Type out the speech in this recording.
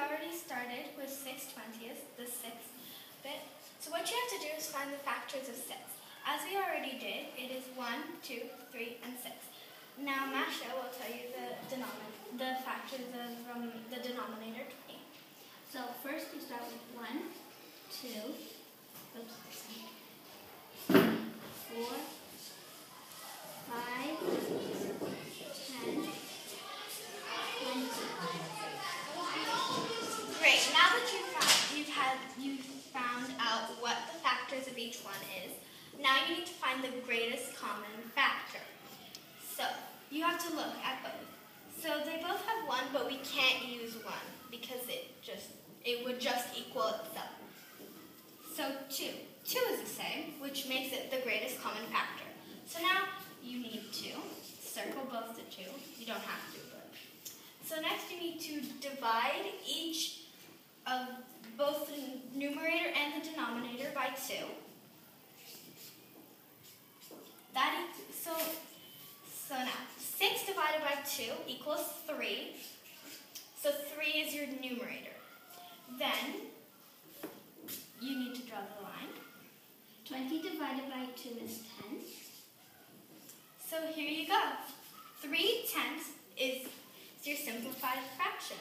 already started with 6 twentieths, the sixth bit. So what you have to do is find the factors of 6. As we already did, it is 1, 2, 3, and 6. Now Masha will tell you the, the factors of um, the denominator 20. So first you start with 1, 2, oops, Now that you've found, you've had you've found out what the factors of each one is, now you need to find the greatest common factor. So you have to look at both. So they both have one, but we can't use one because it just it would just equal itself. So two. Two is the same, which makes it the greatest common factor. So now you need to circle both the two. You don't have to, but. So next you need to divide each of both the numerator and the denominator by 2. That e- so so now 6 divided by 2 equals 3. So 3 is your numerator. Then you need to draw the line. 20 divided by 2 is 10. So here you go. 3 tenths is your simplified fraction.